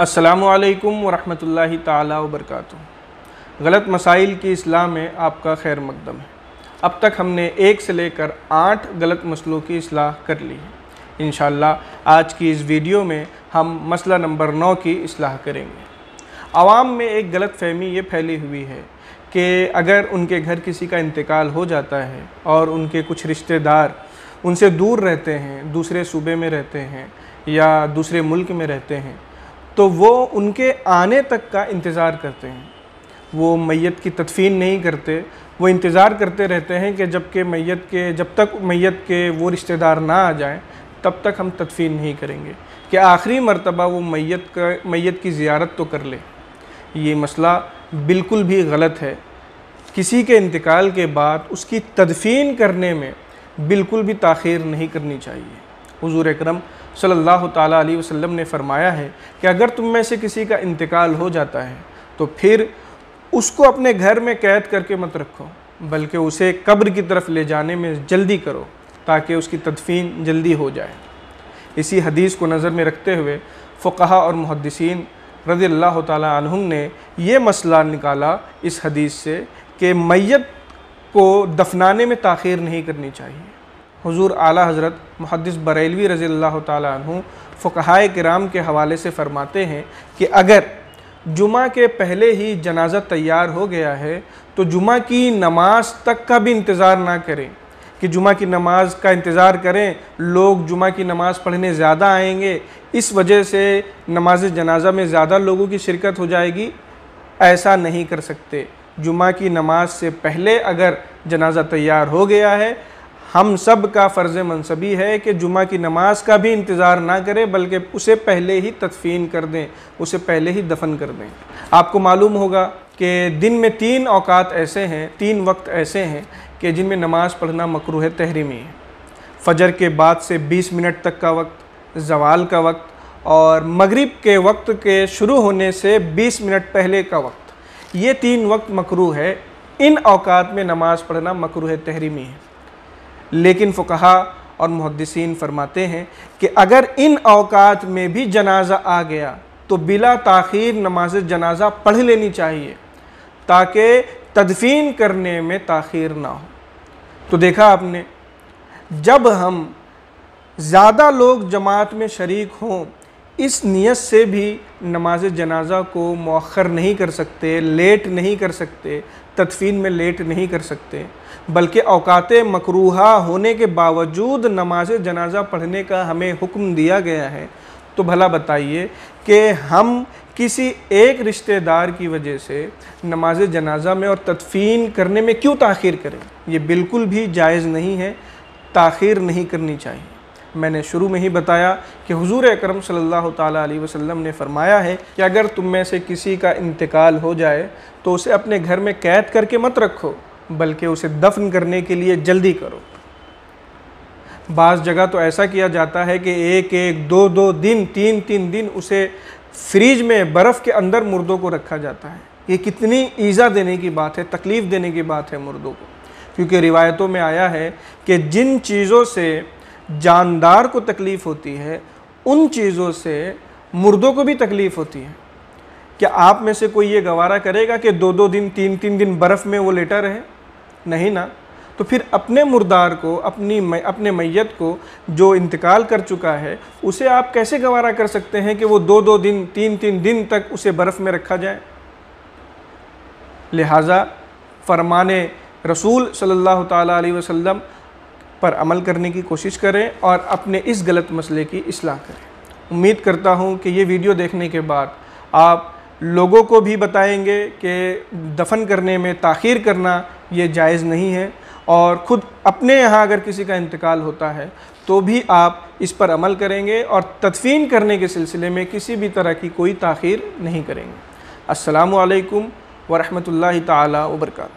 असलकम वरहमल तबरक गलत मसाइल की इस्लाह में आपका खैर मकदम है। अब तक हमने एक से लेकर आठ गलत मसलों की असलाह कर ली है। इन आज की इस वीडियो में हम मसला नंबर नौ की असलाह करेंगे। आवाम में एक गलत फहमी ये फैली हुई है कि अगर उनके घर किसी का इंतकाल हो जाता है और उनके कुछ रिश्तेदार उनसे दूर रहते हैं, दूसरे सूबे में रहते हैं या दूसरे मुल्क में रहते हैं तो वो उनके आने तक का इंतज़ार करते हैं। वो मैत की तदफीन नहीं करते। वो इंतज़ार करते रहते हैं कि जब के मैत के, जब तक मैत के वो रिश्तेदार ना आ जाएँ, तब तक हम तदफीन नहीं करेंगे कि आखिरी मरतबा वो मैत का मैत की ज़ियारत तो कर ले। ये मसला बिल्कुल भी गलत है। किसी के इंतकाल के बाद उसकी तदफीन करने में बिल्कुल भी ताख़ीर नहीं करनी चाहिए। हुजूर अकरम सल्लल्लाहु ताला अलैहि वसल्लम ने फरमाया है कि अगर तुम में से किसी का इंतकाल हो जाता है तो फिर उसको अपने घर में कैद करके मत रखो, बल्कि उसे कब्र की तरफ़ ले जाने में जल्दी करो, ताकि उसकी तदफीन जल्दी हो जाए। इसी हदीस को नज़र में रखते हुए फ़ुकहा और मुहदसिन रज़ी अल्लाह तहुम ने यह मसला निकाला इस हदीस से कि मैत को दफनाने में ताख़ीर नहीं करनी चाहिए। हुजूर आला हज़रत मुहदस बरेलवी रज़ी अल्लाह तु फ़ुकहाए कराम के हवाले से फ़रमाते हैं कि अगर जुमा के पहले ही जनाजा तैयार हो गया है तो जुमा की नमाज़ तक का भी इंतज़ार ना करें। कि जुमा की नमाज़ का इंतज़ार करें, लोग जुमा की नमाज़ पढ़ने ज़्यादा आएँगे, इस वजह से नमाज़ जनाजा में ज़्यादा लोगों की शिरकत हो जाएगी। ऐसा नहीं कर सकते। जुमा की नमाज़ से पहले अगर जनाजा तैयार हो गया है हम सब का फ़र्ज़ मनसबी है कि जुमा की नमाज़ का भी इंतज़ार ना करें, बल्कि उसे पहले ही तदफीन कर दें, उसे पहले ही दफन कर दें। आपको मालूम होगा कि दिन में तीन अवकात ऐसे हैं, तीन वक्त ऐसे हैं कि जिनमें नमाज़ पढ़ना मकरू है, तहरीमी है। फ़जर के बाद से 20 मिनट तक का वक्त, जवाल का वक्त और मगरिब के वक्त के शुरू होने से 20 मिनट पहले का वक्त। ये तीन वक्त मकरू है। इन अवकात में नमाज़ पढ़ना मकरू है, तहरीमी है। लेकिन फ़ुकहा और मुहदसिन फरमाते हैं कि अगर इन अवकात में भी जनाजा आ गया तो बिला तखिर नमाज़ जनाजा पढ़ लेनी चाहिए, ताकि तदफीन करने में तख़िर ना हो। तो देखा आपने, जब हम ज़्यादा लोग जमात में शरीक हों इस नीयत से भी नमाज़ जनाजा को मौखर नहीं कर सकते, लेट नहीं कर सकते, तदफीन में लेट नहीं कर सकते, बल्कि अवकात मकरूहा होने के बावजूद नमाज़ जनाजा पढ़ने का हमें हुक्म दिया गया है। तो भला बताइए कि हम किसी एक रिश्तेदार की वजह से नमाज़ जनाजा में और तदफीन करने में क्यों ताख़ीर करें? ये बिल्कुल भी जायज़ नहीं है, ताख़ीर नहीं करनी चाहिए। मैंने शुरू में ही बताया कि हुजूर अकरम सल्लल्लाहु अलैहि वसल्लम ने फरमाया है कि अगर तुम में से किसी का इंतकाल हो जाए तो उसे अपने घर में कैद करके मत रखो, बल्कि उसे दफन करने के लिए जल्दी करो। बाज़ जगह तो ऐसा किया जाता है कि एक एक, दो दो दिन, तीन तीन दिन उसे फ्रिज में बर्फ़ के अंदर मुर्दों को रखा जाता है। ये कितनी ईज़ा देने की बात है, तकलीफ़ देने की बात है मुर्दों को। क्योंकि रिवायतों में आया है कि जिन चीज़ों से जानदार को तकलीफ़ होती है, उन चीज़ों से मुर्दों को भी तकलीफ़ होती है। क्या आप में से कोई ये गवारा करेगा कि दो दो दिन तीन तीन दिन बर्फ़ में वो लेटा रहे? नहीं ना। तो फिर अपने मुर्दार को, अपनी अपने मैत को जो इंतकाल कर चुका है, उसे आप कैसे गवारा कर सकते हैं कि वो दो दो दिन तीन तीन दिन तक उसे बर्फ़ में रखा जाए? लिहाजा फरमाने रसूल सल्लल्लाहु अलैहि वसल्लम पर अमल करने की कोशिश करें और अपने इस गलत मसले की असलाह करें। उम्मीद करता हूँ कि ये वीडियो देखने के बाद आप लोगों को भी बताएँगे कि दफन करने में ताख़ीर करना ये जायज़ नहीं है और ख़ुद अपने यहाँ अगर किसी का इंतकाल होता है तो भी आप इस पर अमल करेंगे और तदफीन करने के सिलसिले में किसी भी तरह की कोई ताख़ीर नहीं करेंगे। असलकम वरहमल ताली वर्का